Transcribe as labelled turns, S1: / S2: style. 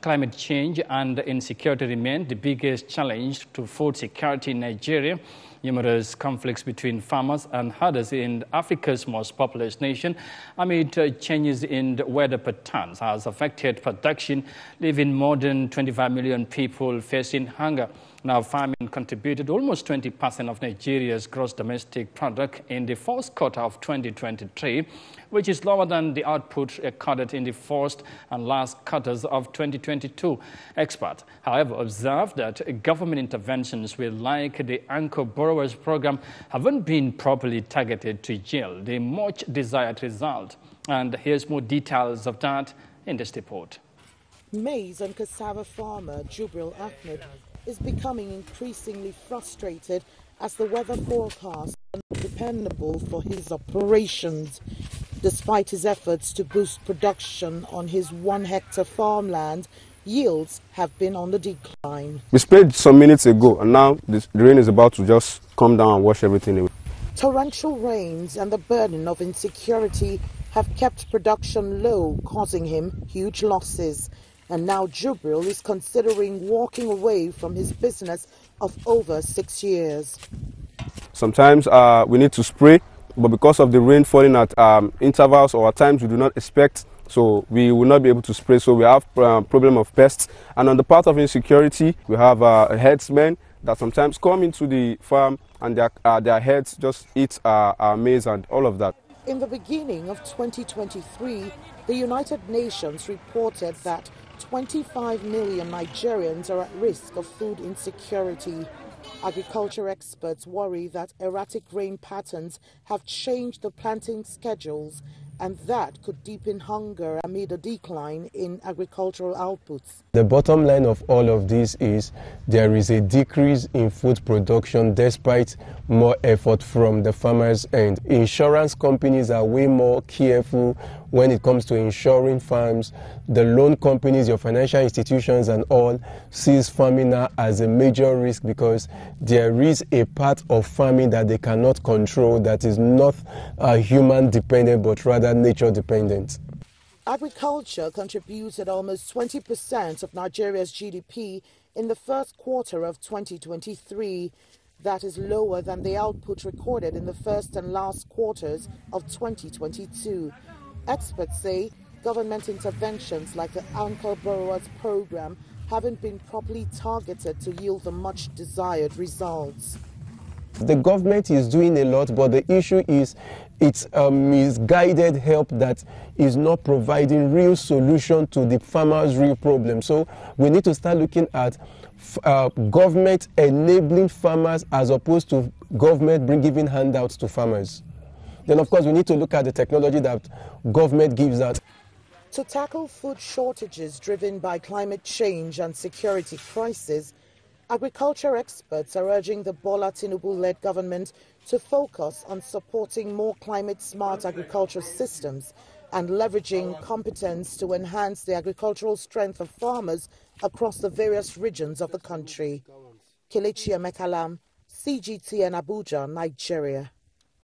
S1: climate change and insecurity remain the biggest challenge to food security in Nigeria. Numerous conflicts between farmers and herders in Africa's most populous nation amid uh, changes in the weather patterns has affected production, leaving more than 25 million people facing hunger. Now, farming contributed almost 20% of Nigeria's gross domestic product in the first quarter of 2023, which is lower than the output recorded in the first and last quarters of 2022. Experts, however, observe that government interventions with like the Anchor Borrowers Program haven't been properly targeted to yield the much desired result. And here's more details of that in this report.
S2: Maize and cassava farmer Jubril Ahmed is becoming increasingly frustrated as the weather forecast is dependable for his operations. Despite his efforts to boost production on his one hectare farmland, yields have been on the decline.
S3: We sprayed some minutes ago and now the rain is about to just come down and wash everything away.
S2: Torrential rains and the burden of insecurity have kept production low, causing him huge losses. And now Jubril is considering walking away from his business of over six years.
S3: Sometimes uh, we need to spray, but because of the rain falling at um, intervals or at times we do not expect, so we will not be able to spray. So we have a uh, problem of pests. And on the part of insecurity, we have uh, herdsmen that sometimes come into the farm and their, uh, their heads just eat uh, our maize and all of that.
S2: In the beginning of 2023, the United Nations reported that 25 million Nigerians are at risk of food insecurity. Agriculture experts worry that erratic rain patterns have changed the planting schedules and that could deepen hunger amid a decline in agricultural outputs.
S4: The bottom line of all of this is there is a decrease in food production despite more effort from the farmers and insurance companies are way more careful when it comes to insuring farms. The loan companies, your financial institutions and all sees farming as a major risk because there is a part of farming that they cannot control that is not uh, human dependent but rather nature dependent.
S2: Agriculture contributed almost 20% of Nigeria's GDP in the first quarter of 2023. That is lower than the output recorded in the first and last quarters of 2022. Experts say government interventions like the Anchor Borrowers Program haven't been properly targeted to yield the much desired results.
S4: The government is doing a lot, but the issue is it's a misguided help that is not providing real solution to the farmers' real problem. So we need to start looking at uh, government enabling farmers as opposed to government bring, giving handouts to farmers. Then, of course, we need to look at the technology that government gives us.
S2: To tackle food shortages driven by climate change and security crisis, agriculture experts are urging the Bola Tinubu-led government to focus on supporting more climate-smart agricultural systems and leveraging competence to enhance the agricultural strength of farmers across the various regions of the country. Kelechi Mekalam, CGTN Abuja, Nigeria.